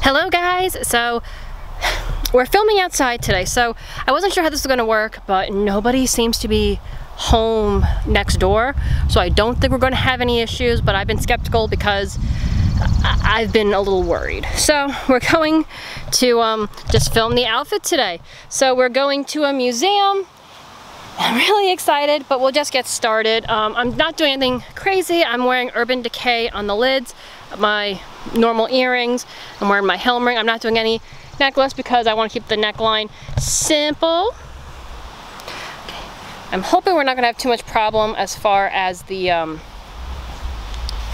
Hello guys, so we're filming outside today, so I wasn't sure how this was gonna work, but nobody seems to be home next door, so I don't think we're gonna have any issues, but I've been skeptical because I've been a little worried. So we're going to um, just film the outfit today. So we're going to a museum. I'm really excited, but we'll just get started. Um, I'm not doing anything crazy. I'm wearing Urban Decay on the lids, my normal earrings. I'm wearing my helm ring. I'm not doing any necklace because I want to keep the neckline simple. Okay. I'm hoping we're not going to have too much problem as far as the um,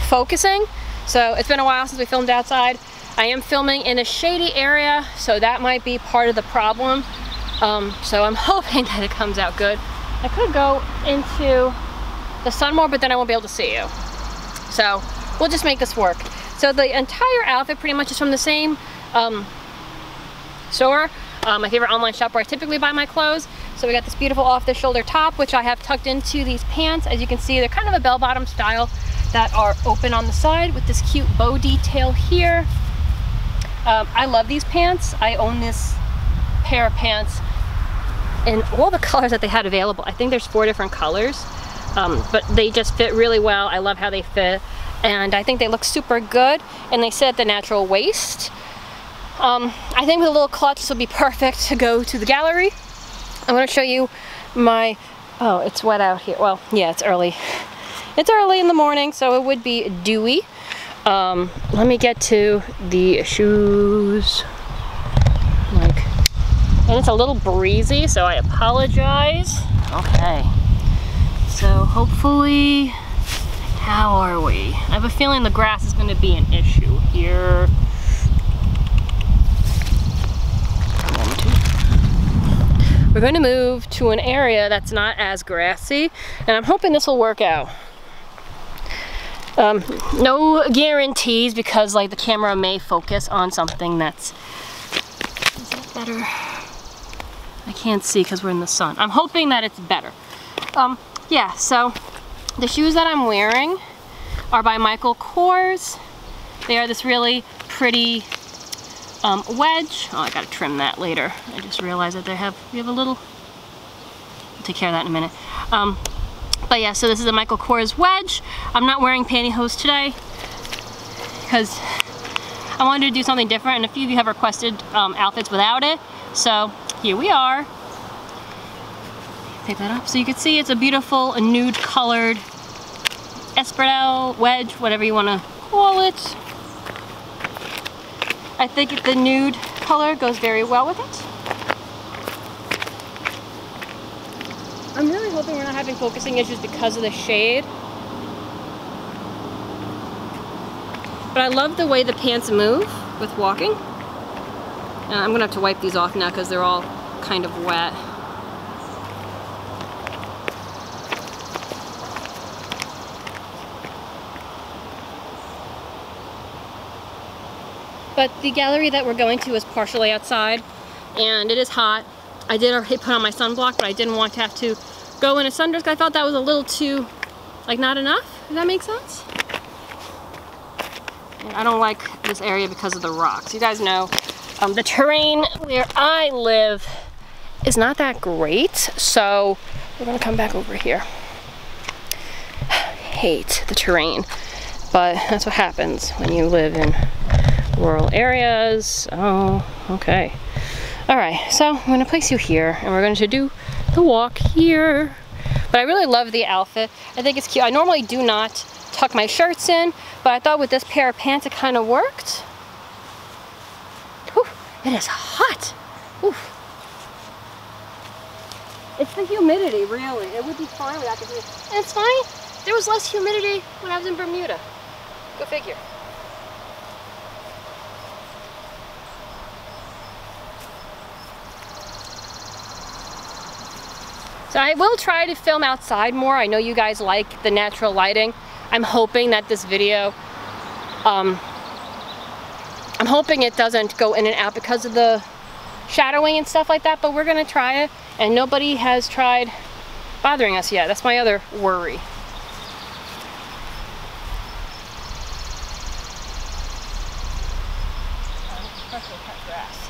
focusing. So it's been a while since we filmed outside. I am filming in a shady area, so that might be part of the problem. Um, so I'm hoping that it comes out good. I could go into the sun more, but then I won't be able to see you. So we'll just make this work. So the entire outfit pretty much is from the same um, store, uh, my favorite online shop where I typically buy my clothes. So we got this beautiful off-the-shoulder top, which I have tucked into these pants. As you can see, they're kind of a bell-bottom style that are open on the side with this cute bow detail here. Um, I love these pants. I own this pair of pants in all the colors that they had available. I think there's four different colors, um, but they just fit really well. I love how they fit, and I think they look super good, and they sit at the natural waist. Um, I think with a little clutch, this will be perfect to go to the gallery. I'm gonna show you my, oh, it's wet out here. Well, yeah, it's early. It's early in the morning, so it would be dewy. Um, let me get to the shoes. Like, and it's a little breezy, so I apologize. Okay. So hopefully, how are we? I have a feeling the grass is going to be an issue here. We're going to move to an area that's not as grassy, and I'm hoping this will work out. Um, no guarantees because like the camera may focus on something that's is that better I can't see because we're in the sun I'm hoping that it's better um, yeah so the shoes that I'm wearing are by Michael Kors they are this really pretty um, wedge oh I gotta trim that later I just realized that they have we have a little I'll take care of that in a minute um, but yeah, so this is a Michael Kors wedge. I'm not wearing pantyhose today because I wanted to do something different and a few of you have requested um, outfits without it. So here we are. Take that up so you can see it's a beautiful nude colored espadrille wedge, whatever you want to call it. I think the nude color goes very well with it. I'm really hoping we're not having focusing issues because of the shade. But I love the way the pants move with walking. And I'm gonna have to wipe these off now because they're all kind of wet. But the gallery that we're going to is partially outside and it is hot I did already put on my sunblock, but I didn't want to have to go in a sundress. I thought that was a little too, like not enough. Does that make sense? And I don't like this area because of the rocks. You guys know um, the terrain where I live is not that great. So we're gonna come back over here. hate the terrain, but that's what happens when you live in rural areas. Oh, okay. All right, so I'm gonna place you here and we're going to do the walk here. But I really love the outfit. I think it's cute. I normally do not tuck my shirts in, but I thought with this pair of pants it kind of worked. Whew, it is hot. Whew. It's the humidity, really. It would be fine without the humidity. And it's fine. There was less humidity when I was in Bermuda. Go figure. So I will try to film outside more. I know you guys like the natural lighting. I'm hoping that this video, um, I'm hoping it doesn't go in and out because of the shadowing and stuff like that, but we're gonna try it. And nobody has tried bothering us yet. That's my other worry. cut grass.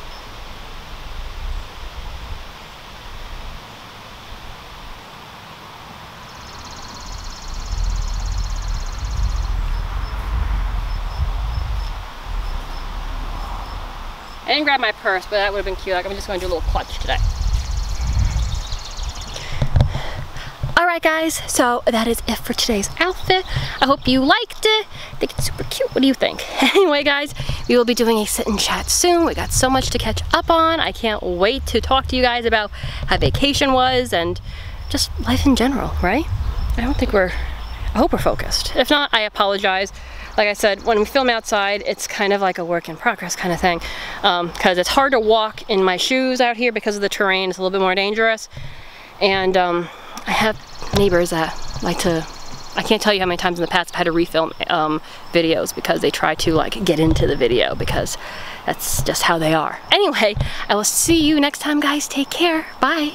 Didn't grab my purse, but that would have been cute. Like I'm just going to do a little clutch today. Alright guys, so that is it for today's outfit. I hope you liked it. I think it's super cute. What do you think? Anyway guys, we will be doing a sit and chat soon. We got so much to catch up on. I can't wait to talk to you guys about how vacation was and just life in general, right? I don't think we're, I hope we're focused. If not, I apologize like I said, when we film outside, it's kind of like a work in progress kind of thing. Because um, it's hard to walk in my shoes out here because of the terrain. It's a little bit more dangerous. And um, I have neighbors that like to, I can't tell you how many times in the past I've had to refilm um, videos because they try to like get into the video because that's just how they are. Anyway, I will see you next time guys. Take care. Bye.